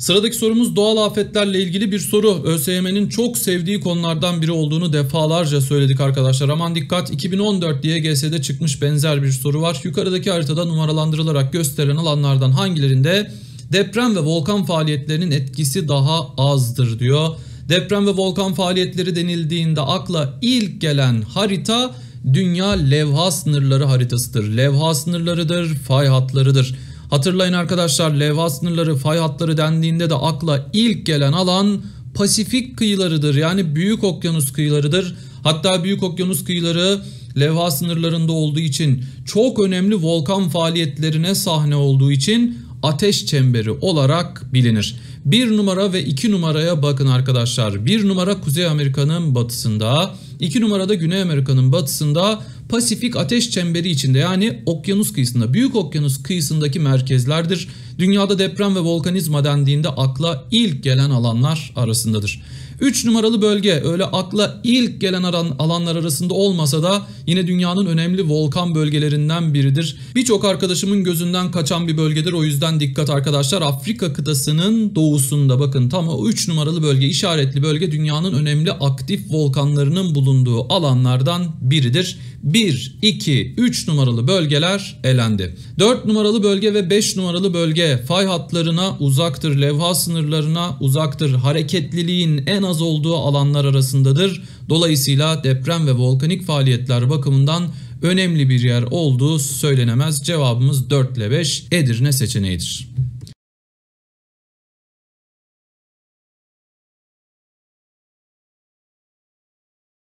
Sıradaki sorumuz doğal afetlerle ilgili bir soru. ÖSYM'nin çok sevdiği konulardan biri olduğunu defalarca söyledik arkadaşlar. Aman dikkat 2014 diye GS'de çıkmış benzer bir soru var. Yukarıdaki haritada numaralandırılarak gösterilen alanlardan hangilerinde deprem ve volkan faaliyetlerinin etkisi daha azdır diyor. Deprem ve volkan faaliyetleri denildiğinde akla ilk gelen harita dünya levha sınırları haritasıdır. Levha sınırlarıdır, fay hatlarıdır. Hatırlayın arkadaşlar levha sınırları, fay hatları dendiğinde de akla ilk gelen alan Pasifik kıyılarıdır. Yani Büyük Okyanus kıyılarıdır. Hatta Büyük Okyanus kıyıları levha sınırlarında olduğu için çok önemli volkan faaliyetlerine sahne olduğu için ateş çemberi olarak bilinir. Bir numara ve iki numaraya bakın arkadaşlar. Bir numara Kuzey Amerika'nın batısında, iki numarada Güney Amerika'nın batısında Pasifik ateş çemberi içinde yani okyanus kıyısında, büyük okyanus kıyısındaki merkezlerdir. Dünyada deprem ve volkanizma dendiğinde akla ilk gelen alanlar arasındadır. 3 numaralı bölge öyle akla ilk gelen alanlar arasında olmasa da yine dünyanın önemli volkan bölgelerinden biridir. Birçok arkadaşımın gözünden kaçan bir bölgedir o yüzden dikkat arkadaşlar. Afrika kıtasının doğusunda bakın tam o 3 numaralı bölge işaretli bölge dünyanın önemli aktif volkanlarının bulunduğu alanlardan biridir. 1, 2, 3 numaralı bölgeler elendi. 4 numaralı bölge ve 5 numaralı bölge fay hatlarına uzaktır, levha sınırlarına uzaktır. Hareketliliğin en az olduğu alanlar arasındadır. Dolayısıyla deprem ve volkanik faaliyetler bakımından önemli bir yer olduğu söylenemez. Cevabımız 4 ile 5 Edirne seçeneğidir.